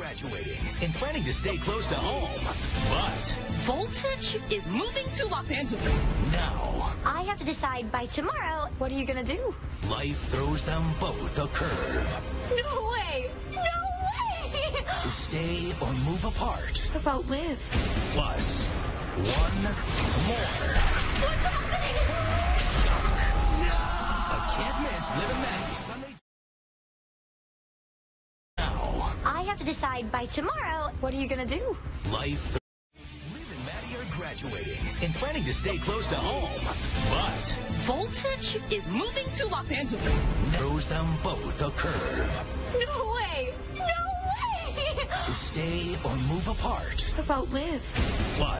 graduating and planning to stay close to home. But Voltage is moving to Los Angeles. now, I have to decide by tomorrow, what are you gonna do? life throws them both a curve. No way! No way! To stay or move apart. What about Liv? Plus, one more. Have to decide by tomorrow, what are you gonna do? life. Liv and Maddie are graduating and planning to stay close to home. But Voltage is moving to Los Angeles. throws them both a curve. No way! No way! To stay or move apart. What about Liv? Plus,